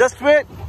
Just wait.